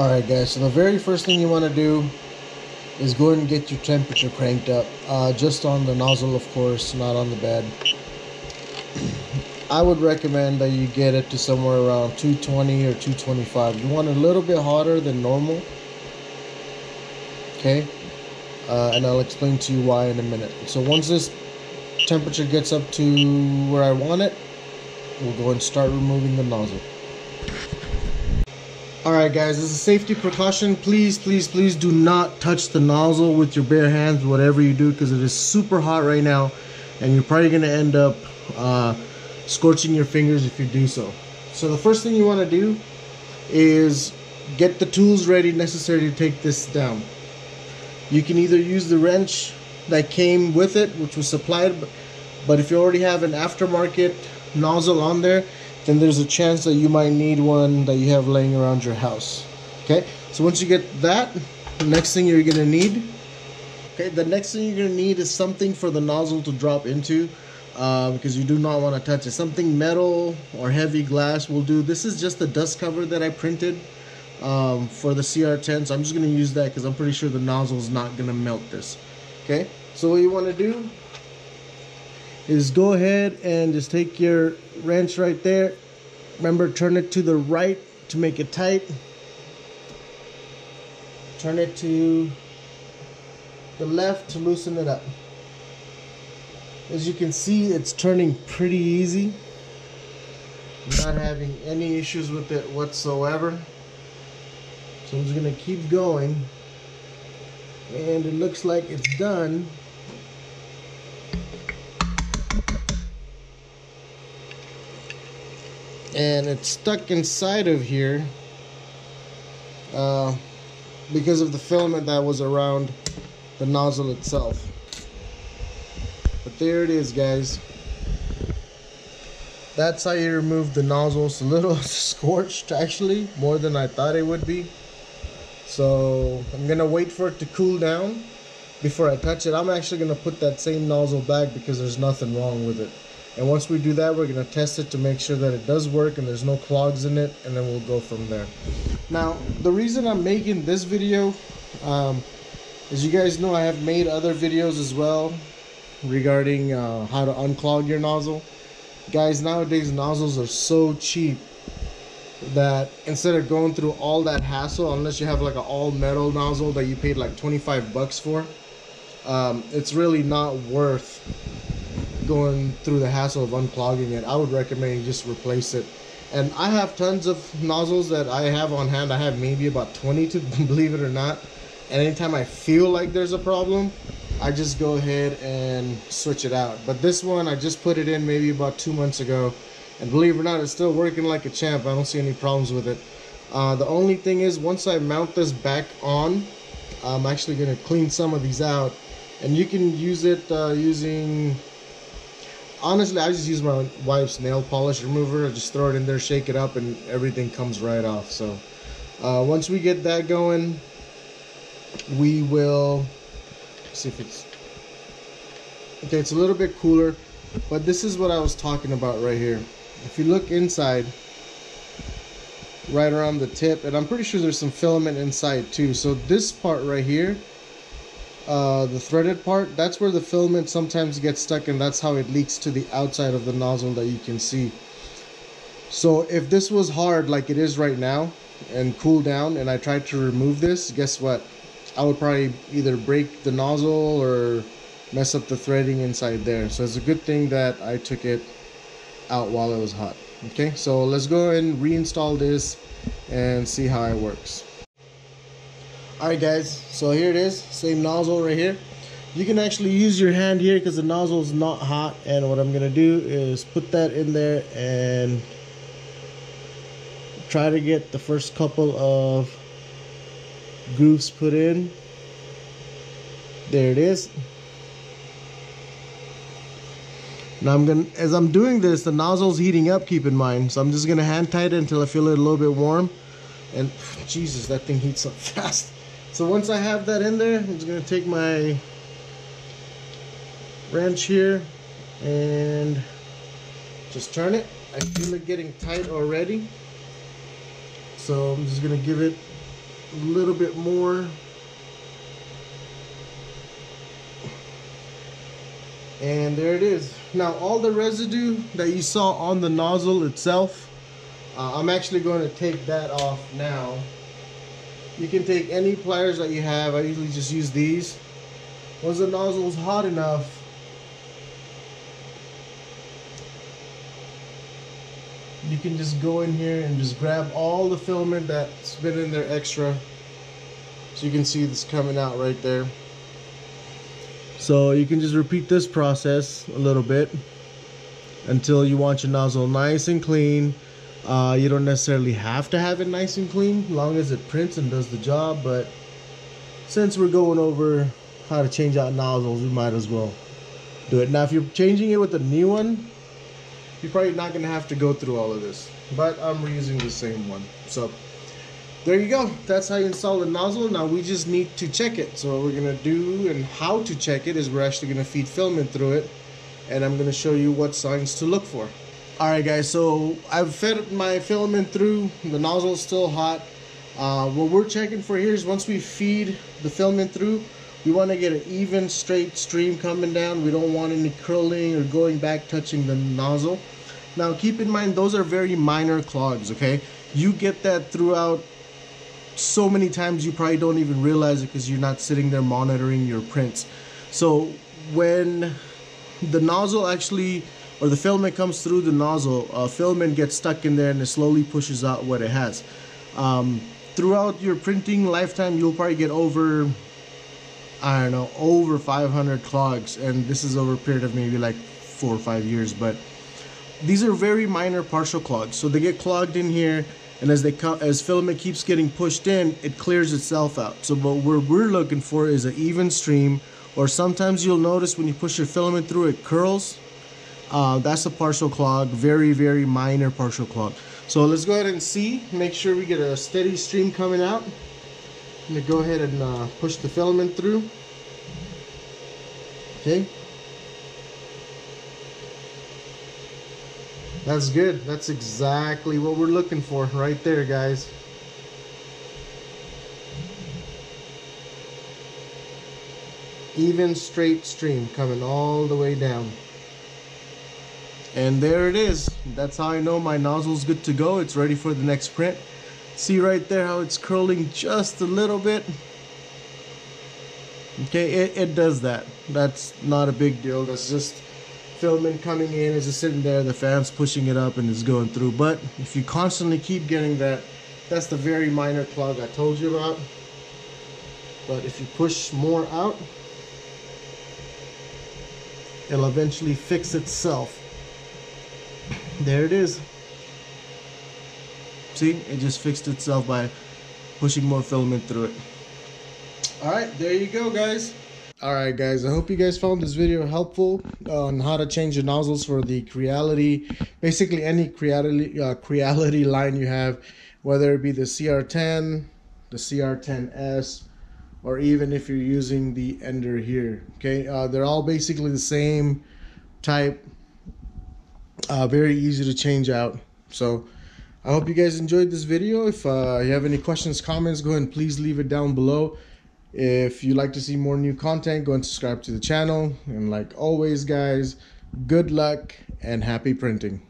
Alright guys, so the very first thing you want to do is go and get your temperature cranked up. Uh, just on the nozzle of course, not on the bed. I would recommend that you get it to somewhere around 220 or 225. You want it a little bit hotter than normal. Okay, uh, and I'll explain to you why in a minute. So once this temperature gets up to where I want it, we'll go and start removing the nozzle. Alright guys, as a safety precaution, please, please, please do not touch the nozzle with your bare hands, whatever you do, because it is super hot right now, and you're probably going to end up uh, scorching your fingers if you do so. So the first thing you want to do is get the tools ready necessary to take this down. You can either use the wrench that came with it, which was supplied, but if you already have an aftermarket nozzle on there, then there's a chance that you might need one that you have laying around your house. Okay, so once you get that, the next thing you're gonna need, okay, the next thing you're gonna need is something for the nozzle to drop into. Uh, because you do not want to touch it. Something metal or heavy glass will do. This is just the dust cover that I printed um, for the CR10. So I'm just to use that because I'm pretty sure the nozzle is not to melt this. Okay, so what you want to do is go ahead and just take your wrench right there. Remember, turn it to the right to make it tight. Turn it to the left to loosen it up. As you can see, it's turning pretty easy. Not having any issues with it whatsoever. So I'm just gonna keep going. And it looks like it's done. And it's stuck inside of here uh, because of the filament that was around the nozzle itself. But there it is guys. That's how you remove the nozzle it's a little scorched actually more than I thought it would be. So I'm gonna wait for it to cool down before I touch it. I'm actually gonna put that same nozzle back because there's nothing wrong with it and once we do that, we're going to test it to make sure that it does work and there's no clogs in it. And then we'll go from there. Now, the reason I'm making this video, um, as you guys know, I have made other videos as well regarding uh, how to unclog your nozzle. Guys, nowadays nozzles are so cheap that instead of going through all that hassle, unless you have like an all metal nozzle that you paid like 25 bucks for, um, it's really not worth going through the hassle of unclogging it, I would recommend you just replace it. And I have tons of nozzles that I have on hand. I have maybe about 20 to believe it or not. And anytime I feel like there's a problem, I just go ahead and switch it out. But this one, I just put it in maybe about two months ago. And believe it or not, it's still working like a champ. I don't see any problems with it. Uh, the only thing is, once I mount this back on, I'm actually going to clean some of these out. And you can use it uh, using honestly, I just use my wife's nail polish remover. I just throw it in there, shake it up, and everything comes right off. So uh, once we get that going, we will see if it's okay. It's a little bit cooler, but this is what I was talking about right here. If you look inside, right around the tip, and I'm pretty sure there's some filament inside too. So this part right here uh, the threaded part, that's where the filament sometimes gets stuck and that's how it leaks to the outside of the nozzle that you can see. So if this was hard like it is right now and cool down and I tried to remove this, guess what? I would probably either break the nozzle or mess up the threading inside there. So it's a good thing that I took it out while it was hot. Okay, so let's go and reinstall this and see how it works. Alright guys, so here it is, same nozzle right here. You can actually use your hand here because the nozzle is not hot and what I'm to do is put that in there and try to get the first couple of grooves put in. There it is. Now I'm gonna, as I'm doing this, the nozzle's heating up, keep in mind. So I'm just gonna hand tight it until I feel it a little bit warm. And Jesus, that thing heats up fast. So once I have that in there, I'm just to take my wrench here and just turn it. I feel it getting tight already. So I'm just to give it a little bit more. And there it is. Now all the residue that you saw on the nozzle itself, uh, I'm actually going to take that off now. You can take any pliers that you have. I usually just use these. Once the nozzle is hot enough, you can just go in here and just grab all the filament that's been in there extra. So you can see this coming out right there. So you can just repeat this process a little bit until you want your nozzle nice and clean. Uh, you don't necessarily have to have it nice and clean, long as it prints and does the job. But since we're going over how to change out nozzles, we might as well do it. Now, if you're changing it with a new one, you're probably not going to have to go through all of this. But I'm reusing the same one. So there you go. That's how you install the nozzle. Now we just need to check it. So what we're going to do and how to check it is we're actually going to feed filament through it. And I'm going to show you what signs to look for. Alright guys, so I've fed my filament through. The nozzle is still hot. Uh, what we're checking for here is once we feed the filament through, we want to get an even straight stream coming down. We don't want any curling or going back touching the nozzle. Now keep in mind those are very minor clogs, okay? You get that throughout so many times you probably don't even realize it because you're not sitting there monitoring your prints. So when the nozzle actually or the filament comes through the nozzle, uh, filament gets stuck in there and it slowly pushes out what it has. Um, throughout your printing lifetime, you'll probably get over, I don't know, over 500 clogs, and this is over a period of maybe like four or five years. But these are very minor partial clogs, so they get clogged in here, and as they as filament keeps getting pushed in, it clears itself out. So what we're, we're looking for is an even stream, or sometimes you'll notice when you push your filament through, it curls uh, that's a partial clog, very, very minor partial clog. So let's go ahead and see, make sure we get a steady stream coming out. I'm gonna go ahead and uh, push the filament through. Okay. That's good. That's exactly what we're looking for right there, guys. Even straight stream coming all the way down. And there it is. That's how I know my nozzle's good to go. It's ready for the next print. See right there how it's curling just a little bit. Okay, it, it does that. That's not a big deal. That's just filament coming in. It's just sitting there. The fan's pushing it up and it's going through. But if you constantly keep getting that, that's the very minor clog I told you about. But if you push more out, it'll eventually fix itself there it is. See? It just fixed itself by pushing more filament through it. All right there you go guys. All right guys i hope you guys found this video helpful on how to change the nozzles for the creality. Basically any creality uh, creality line you have whether it be the cr10 the cr10s or even if you're using the ender here okay? Uh, they're all basically the same type uh, very easy to change out. So I hope you guys enjoyed this video. If uh, you have any questions comments go ahead and please leave it down below. If you like to see more new content go and subscribe to the channel. And like always guys good luck and happy printing